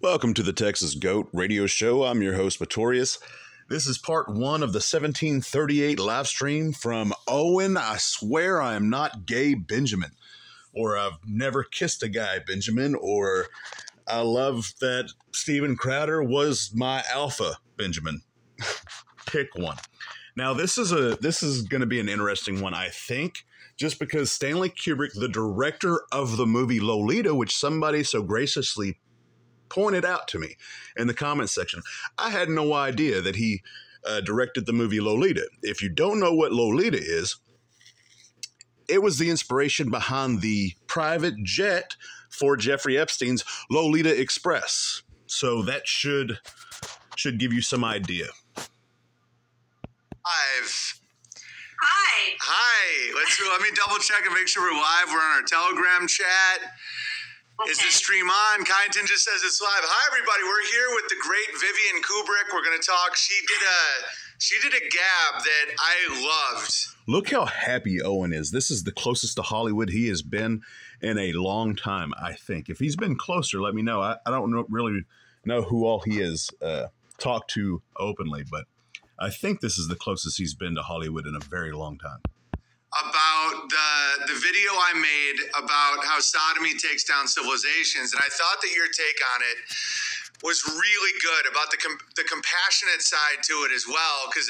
Welcome to the Texas Goat Radio Show. I'm your host, Matorius. This is part one of the 1738 live stream from Owen. I swear I am not gay Benjamin, or I've never kissed a guy Benjamin, or I love that Steven Crowder was my alpha Benjamin. Pick one. Now this is a this is going to be an interesting one, I think, just because Stanley Kubrick, the director of the movie Lolita, which somebody so graciously pointed out to me in the comments section. I had no idea that he uh, directed the movie Lolita. If you don't know what Lolita is, it was the inspiration behind the private jet for Jeffrey Epstein's Lolita Express. So that should should give you some idea. Live. Hi. Hi. Let's let me double check and make sure we're live. We're on our Telegram chat. Is the stream on? Kyneton just says it's live. Hi everybody. We're here with the great Vivian Kubrick. We're gonna talk. She did a she did a gab that I loved. Look how happy Owen is. This is the closest to Hollywood he has been in a long time, I think. If he's been closer, let me know. I, I don't know, really know who all he has uh, talked to openly, but I think this is the closest he's been to Hollywood in a very long time. about the the video I made about how sodomy takes down civilizations, and I thought that your take on it was really good about the com- the compassionate side to it as well. Because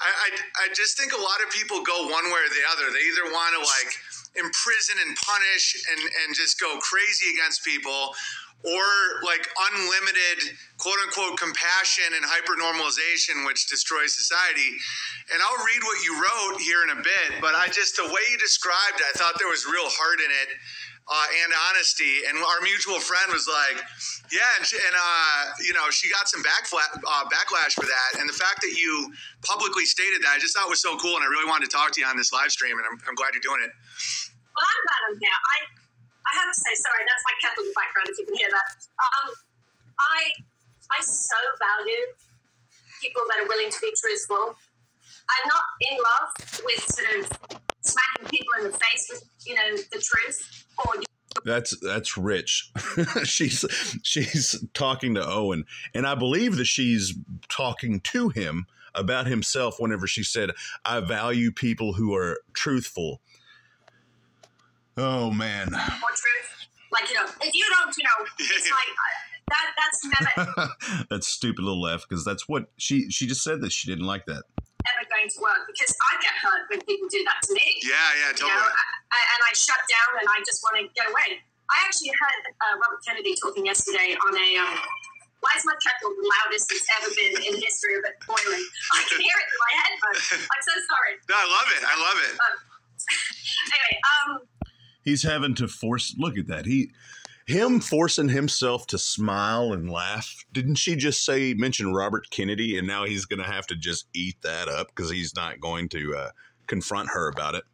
I, I I just think a lot of people go one way or the other. They either want to like imprison and punish and and just go crazy against people. Or like unlimited quote unquote compassion and hypernormalization, which destroys society. And I'll read what you wrote here in a bit, but I just, the way you described it, I thought there was real heart in it uh, and honesty. And our mutual friend was like, yeah, and, she, and uh, you know, she got some backfla- uh, backlash for that. And the fact that you publicly stated that, I just thought was so cool. And I really wanted to talk to you on this live stream, and I'm, I'm glad you're doing it. Well, I'm glad I'm here. I I have to say, sorry, that's my kettle in the background. If you can hear that, um, I I so value people that are willing to be truthful. I'm not in love with sort of smacking people in the face with you know the truth That's that's rich. she's she's talking to Owen, and I believe that she's talking to him about himself. Whenever she said, "I value people who are truthful." Oh man. Like you know, if you don't, you know, it's like that. That's never that stupid little laugh because that's what she she just said that she didn't like that. Ever going to work because I get hurt when people do that to me. Yeah, yeah, you totally. know, I, I, and I shut down and I just want to get away. I actually heard uh, Robert Kennedy talking yesterday on a. Um, why is my kettle the loudest it's ever been in the history of it boiling? I can hear it in my headphones. I'm so sorry. No, I love it. I love it. Anyway, um, He's having to force. Look at that. He him forcing himself to smile and laugh. Didn't she just say mention Robert Kennedy, and now he's going to have to just eat that up because he's not going to uh, confront her about it.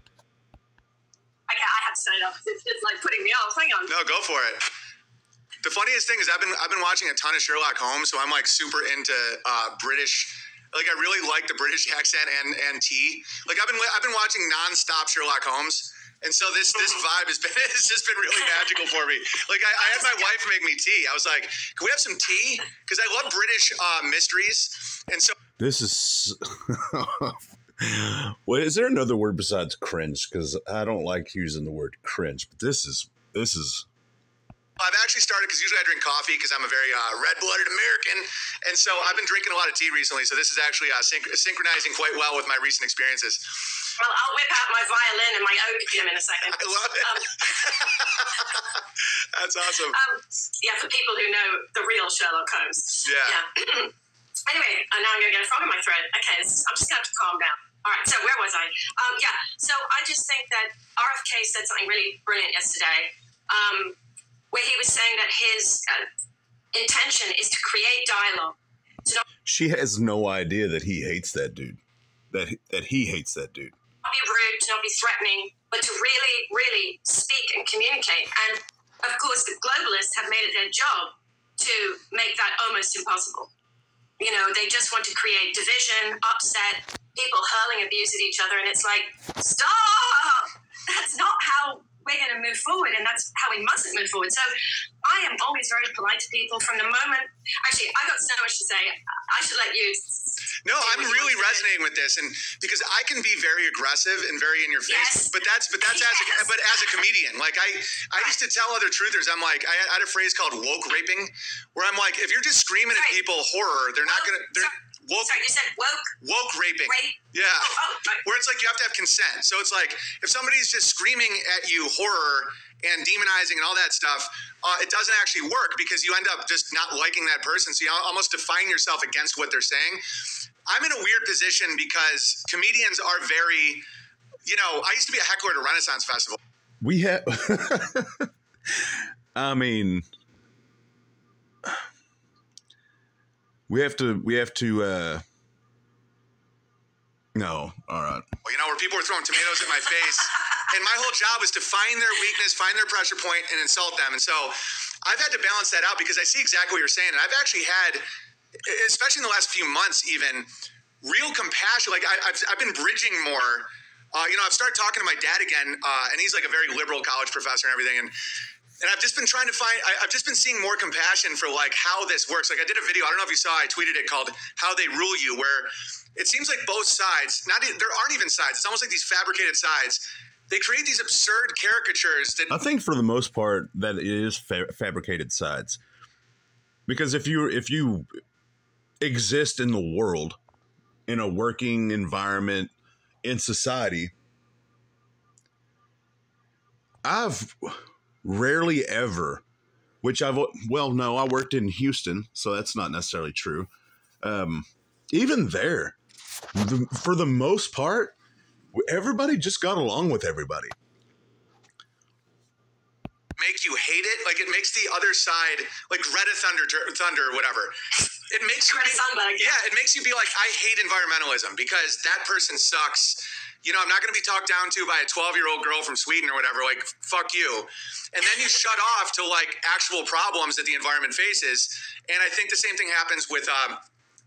okay, I have to say that. It's, it's like putting me off. Hang on. No, go for it. The funniest thing is I've been I've been watching a ton of Sherlock Holmes, so I'm like super into uh, British. Like I really like the British accent and and tea. Like I've been I've been watching nonstop Sherlock Holmes, and so this this vibe has been it's just been really magical for me. Like I, I had my wife make me tea. I was like, can we have some tea? Because I love British uh, mysteries, and so This is. well, is there another word besides cringe? Because I don't like using the word cringe, but this is this is. I've actually started because usually I drink coffee because I'm a very uh, red-blooded American, and so I've been drinking a lot of tea recently. So this is actually uh, synch- synchronizing quite well with my recent experiences. Well, I'll whip out my violin and my opium in a second. I love it. Um, That's awesome. um, yeah, for people who know the real Sherlock Holmes. Yeah. anyway, and now I'm going to get a frog in my throat. Okay, this, I'm just going to have to calm down. All right, so where was I? Um, yeah, so I just think that RFK said something really brilliant yesterday, um, where he was saying that his uh, intention is to create dialogue. To not She has no idea that he hates that dude. That that he hates that dude. Not be rude, to not be threatening, but to really, really speak and communicate. And of course, the globalists have made it their job to make that almost impossible. You know, they just want to create division, upset, people hurling abuse at each other, and it's like, stop! That's not how we're going to move forward, and that's how we mustn't move forward. So I am always very polite to people from the moment. Actually, I got so much to say. I should let you. No, I'm really resonating with this, and because I can be very aggressive and very in your face, Yes. but that's but that's as a, but as a comedian, like I I used to tell other truthers, I'm like I had a phrase called woke raping, where I'm like, if you're just screaming at people horror, they're not Woke- gonna they're woke Sorry, you said woke, woke raping. rape. Yeah. Oh, oh. Where it's like you have to have consent. So it's like if somebody's just screaming at you horror and demonizing and all that stuff, uh, it doesn't actually work because you end up just not liking that person. So you almost define yourself against what they're saying. I'm in a weird position because comedians are very, you know, I used to be a heckler at a Renaissance festival. We have. I mean, we have to. We have to. uh No, all right. Well, you know, where people were throwing tomatoes at my face. And my whole job was to find their weakness, find their pressure point, and insult them. And so I've had to balance that out because I see exactly what you're saying. And I've actually had, especially in the last few months, even real compassion. Like I, I've, I've been bridging more. Uh, you know, I've started talking to my dad again, uh, and he's like a very liberal college professor and everything. And and I've just been trying to find. I, I've just been seeing more compassion for like how this works. Like I did a video. I don't know if you saw. I tweeted it called "How They Rule You," where it seems like both sides. Not there aren't even sides. It's almost like these fabricated sides. They create these absurd caricatures that I think for the most part that it is fa- fabricated sides, because if you if you exist in the world, in a working environment, in society, I've rarely ever, which I've well, no, I worked in Houston, so that's not necessarily true. Um, even there, the, for the most part, everybody just got along with everybody. make you hate it. Like it makes the other side, like Greta Thunder, Thunder, or whatever. It makes you be- Yeah, it makes you be like, I hate environmentalism because that person sucks. You know, I'm not going to be talked down to by a 12 year old girl from Sweden or whatever. Like, fuck you. And then you shut off to like actual problems that the environment faces. And I think the same thing happens with. Um,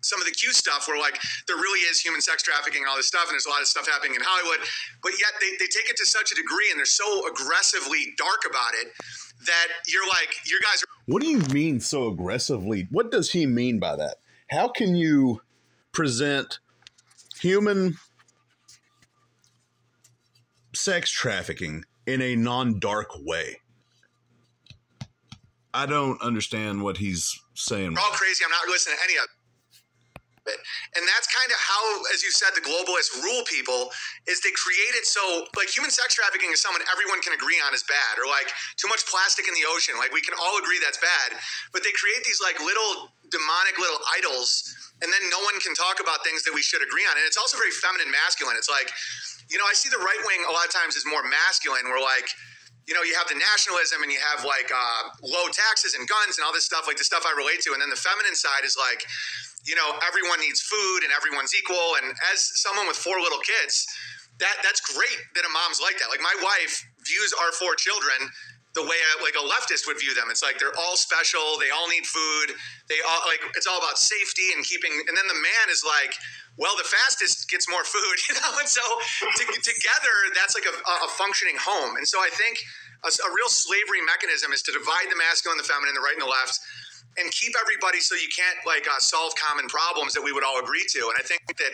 some of the Q stuff where like there really is human sex trafficking and all this stuff and there's a lot of stuff happening in Hollywood but yet they, they take it to such a degree and they're so aggressively dark about it that you're like you guys are What do you mean so aggressively? What does he mean by that? How can you present human sex trafficking in a non dark way? I don't understand what he's saying. all crazy I'm not listening to any of it and that's kind of how as you said the globalists rule people is they create it so like human sex trafficking is someone everyone can agree on is bad or like too much plastic in the ocean. Like we can all agree that's bad. But they create these like little demonic little idols and then no one can talk about things that we should agree on. And it's also very feminine masculine. It's like you know i see the right wing a lot of times is more masculine. We're like you know, you have the nationalism and you have like uh, low taxes and guns and all this stuff, like the stuff I relate to. And then the feminine side is like, you know, everyone needs food and everyone's equal. And as someone with four little kids, that that's great that a mom's like that. Like my wife views our four children the way a, like a leftist would view them. It's like they're all special. They all need food. They all like it's all about safety and keeping. And then the man is like, well, the fastest gets more food, you know. And so to, together, that's like a, a functioning home. And so I think a, a real slavery mechanism is to divide the masculine, the feminine, the right and the left. And keep everybody so you can't like uh, solve common problems that we would all agree to. And I think that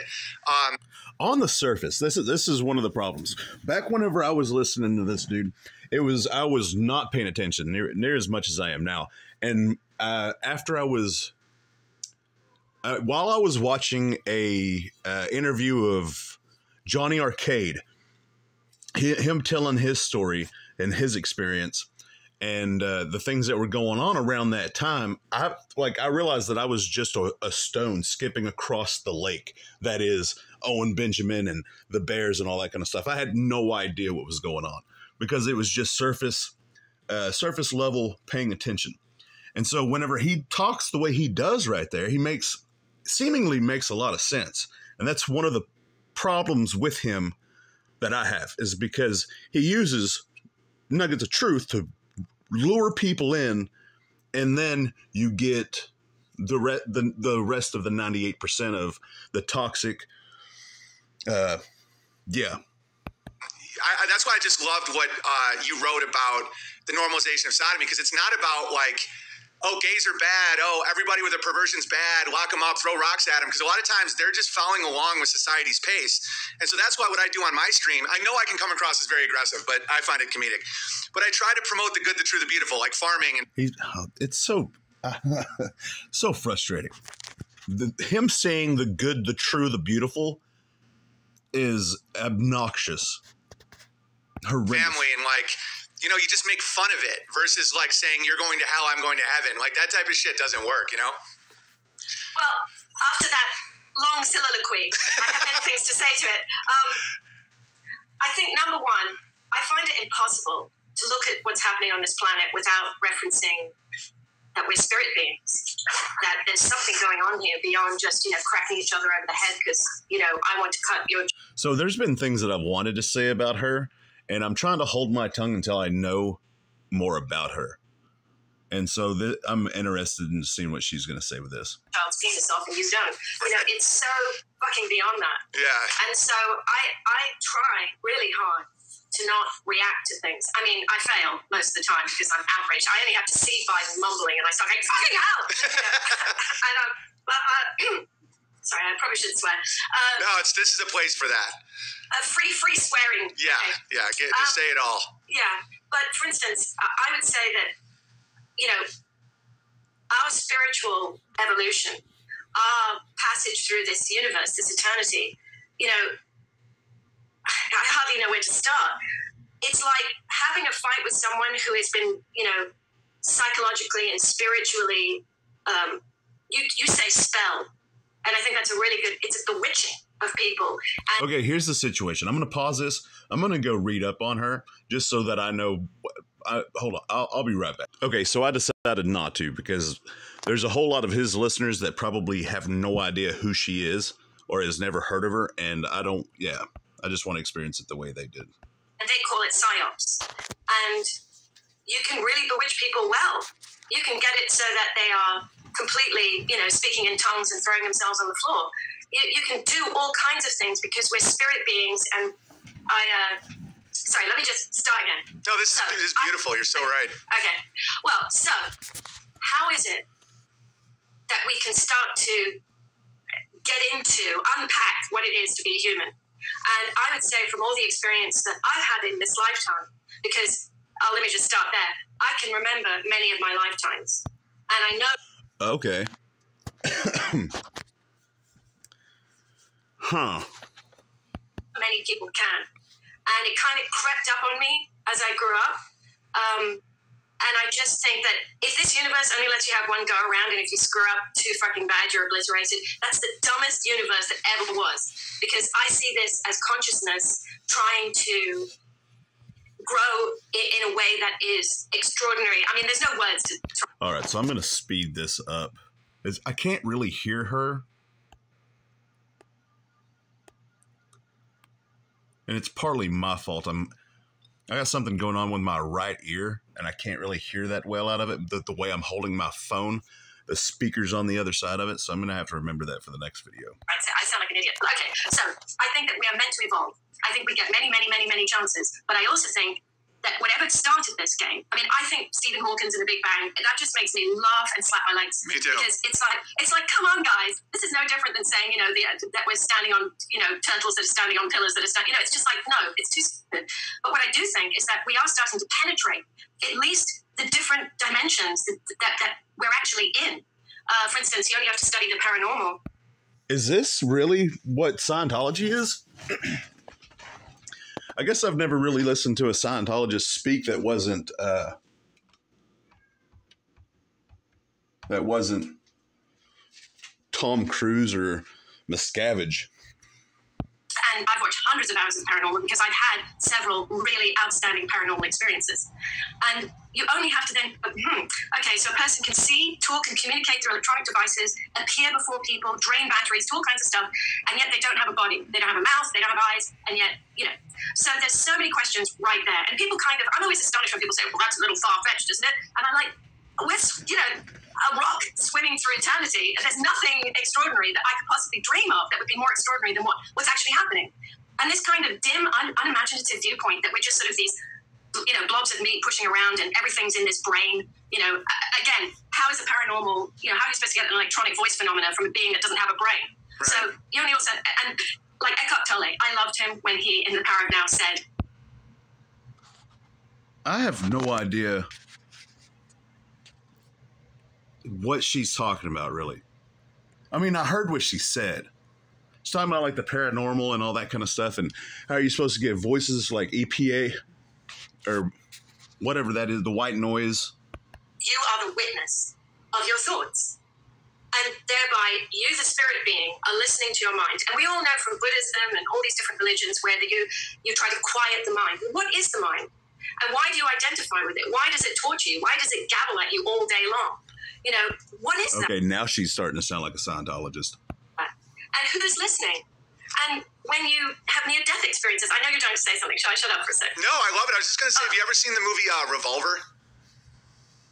um, on the surface, this is this is one of the problems. Back whenever I was listening to this dude, it was I was not paying attention near near as much as I am now. And uh, after I was, uh, while I was watching a uh, interview of Johnny Arcade, hi- him telling his story and his experience. And uh, the things that were going on around that time, I like I realized that I was just a, a stone skipping across the lake that is Owen Benjamin and the Bears and all that kind of stuff. I had no idea what was going on because it was just surface, uh, surface level paying attention. And so whenever he talks the way he does right there, he makes seemingly makes a lot of sense. And that's one of the problems with him that I have is because he uses nuggets of truth to lure people in, and then you get the re- the the rest of the ninety eight percent of the toxic. Uh, yeah, I, that's why I just loved what uh, you wrote about the normalization of sodomy because it's not about like oh, gays are bad. Oh, everybody with a perversion's bad. Lock them up, throw rocks at them. Because a lot of times they're just following along with society's pace. And so that's why what I do on my stream, I know I can come across as very aggressive, but I find it comedic. But I try to promote the good, the true, the beautiful, like farming. And He's, oh, it's so, so frustrating. The, him saying the good, the true, the beautiful is obnoxious. Horrendous. family and like you know you just make fun of it versus like saying you're going to hell i'm going to heaven like that type of shit doesn't work you know Well, after that long soliloquy, I have many things to say to it. Um, I think number one, I find it impossible to look at what's happening on this planet without referencing that we're spirit beings. That there's something going on here beyond just you know cracking each other over the head because you know I want to cut your So there's been things that I've wanted to say about her, and I'm trying to hold my tongue until I know more about her. And so th- I'm interested in seeing what she's going to say with this. child's penis off and you don't. You know, it's so fucking beyond that. yeah And so I I try really hard to not react to things. I mean, I fail most of the time because I'm outraged. I only have to see by mumbling and I start going, fucking hell! You know? and um, but, uh, sorry, I probably shouldn't swear. Uh, no it's this is a place for that uh, free, free swearing. yeah Okay. yeah get, just Um, say it all Yeah, but for instance, I I would say that, you know, our spiritual evolution, our passage through this universe, this eternity, you know, I hardly know where to start. It's like having a fight with someone who has been, you know, psychologically and spiritually, um, you, you say spell. And I think that's a really good, it's a bewitching of people. And Okay, here's the situation. I'm going to pause this. I'm going to go read up on her just so that I know. I, hold on, I'll, I'll be right back. Okay, so I decided not to because there's a whole lot of his listeners that probably have no idea who she is or has never heard of her, and I don't. Yeah, I just want to experience it the way they did. and they call it psyops. And you can really bewitch people well. You can get it so that they are completely, you know, speaking in tongues and throwing themselves on the floor. You, you can do all kinds of things because we're spirit beings. And I, uh, sorry, let me just start again. no this is, this is I- beautiful you're so right Okay. Well, so how is it that we can start to get into, unpack what it is to be human? And I would say, from all the experience that I've had in this lifetime, because oh, let me just start there. I can remember many of my lifetimes, and I know Okay. huh. many people can. And it kind of crept up on me as I grew up. Um, and I just think that if this universe only lets you have one go around, and if you screw up too fucking bad, you're obliterated, that's the dumbest universe that ever was. Because I see this as consciousness trying to grow in a way that is extraordinary. I mean, there's no words to. All right, so I'm going to speed this up. It's, I can't really hear her. And it's partly my fault. I'm I got something going on with my right ear and I can't really hear that well out of it. The, the way I'm holding my phone, the speakers on the other side of it, so I'm going to have to remember that for the next video. I sound like an idiot. Okay, so I think that we are meant to evolve. I think we get many, many, many, many chances. But I also think that whatever started this game, I mean, I think Stephen Hawkins and the Big Bang, that just makes me laugh and slap my legs. Me too. Because it's like, it's like, come on, guys, this is no different than saying, you know, the, that we're standing on, you know, turtles that are standing on pillars that are standing, you know, it's just like, no, it's too stupid. But what I do think is that we are starting to penetrate at least the different dimensions that, that, that we're actually in. Uh, for instance, you only have to study the paranormal Is this really what Scientology is? I guess I've never really listened to a Scientologist speak that wasn't uh, that wasn't Tom Cruise or Miscavige. And I've watched hundreds of hours of paranormal because I've had several really outstanding paranormal experiences. And you only have to then, hmm, okay, so a person can see, talk, and communicate through electronic devices, appear before people, drain batteries, all kinds of stuff, and yet they don't have a body. They don't have a mouth, they don't have eyes, and yet, you know. So there's so many questions right there. And people kind of, I'm always astonished when people say, well, that's a little far fetched, isn't it? And I'm like, we're, you know, a rock swimming through eternity, and there's nothing extraordinary that I could possibly dream of that would be more extraordinary than what, what's actually happening. And this kind of dim, un- unimaginative viewpoint that we're just sort of these, you know, blobs of meat pushing around and everything's in this brain. You know, again, how is a paranormal, you know, how are you supposed to get an electronic voice phenomena from a being that doesn't have a brain? Right. So, you know, also, and like Eckhart Tolle, I loved him when he, in the Power of Now, said, I have no idea what she's talking about, really. I mean, I heard what she said. She's talking about like the paranormal and all that kind of stuff, and how are you supposed to get voices like EPA or whatever that is, the white noise. You are the witness of your thoughts. And thereby, you, the spirit being, are listening to your mind. And we all know from Buddhism and all these different religions where you, you try to quiet the mind. What is the mind? And why do you identify with it? Why does it torture you? Why does it gabble at you all day long? You know, what is okay, that? Okay, now she's starting to sound like a Scientologist. And who's listening? And when you have near death experiences, I know you're trying to say something. Shall I shut up for a second? No, I love it. I was just going to say, have you ever seen the movie uh, Revolver?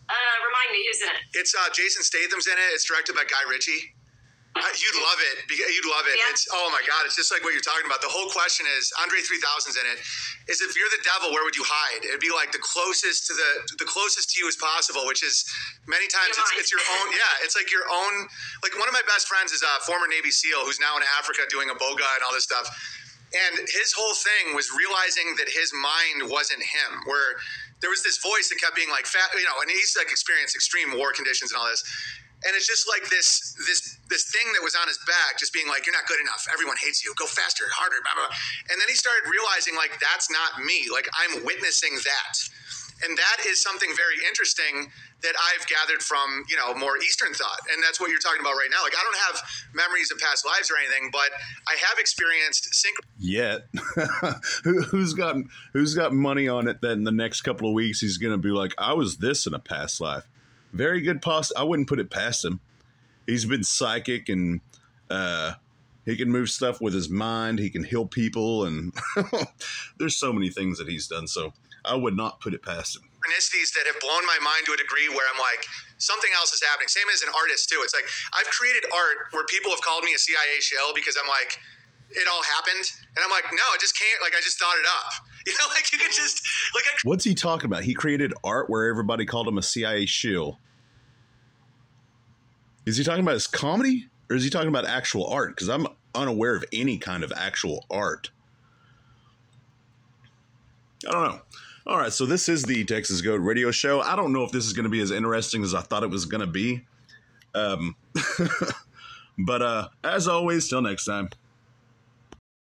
Uh, remind me, who's in it? It's uh, Jason Statham's in it. It's directed by Guy Ritchie. You'd love it. You'd love it. Yeah. It's oh my god. It's just like what you're talking about. The whole question is Andre 3000's in it. Is if you're the devil, where would you hide? It'd be like the closest to the the closest to you as possible, which is many times it's, it's, your own. Yeah, it's like your own. Like one of my best friends is a former Navy SEAL who's now in Africa doing iboga and all this stuff. And his whole thing was realizing that his mind wasn't him. Where there was this voice that kept being like, fat, you know, and he's like experienced extreme war conditions and all this and it's just like this this this thing that was on his back just being like you're not good enough everyone hates you go faster harder blah, blah, and then he started realizing like that's not me like i'm witnessing that and that is something very interesting that I've gathered from, you know, more Eastern thought. And that's what you're talking about right now. Like, I don't have memories of past lives or anything, but I have experienced sync. Yet. who's got who's got money on it that in the next couple of weeks he's going to be like, I was this in a past life? Very good poss. I wouldn't put it past him. He's been psychic and uh, he can move stuff with his mind. He can heal people, and there's so many things that he's done. So I would not put it past him. Synchronicities that have blown my mind to a degree where I'm like, something else is happening. Same as an artist too. It's like I've created art where people have called me a CIA shell because I'm like, it all happened, and I'm like, no, I just can't. Like I just thought it up. You know, like you could just like. I, What's he talking about? He created art where everybody called him a CIA shill. Is he talking about his comedy or is he talking about actual art? Because I'm unaware of any kind of actual art. I don't know. All right, so this is the Texas Goat Radio Show. I don't know if this is going to be as interesting as I thought it was going to be. Um, but uh, as always, till next time.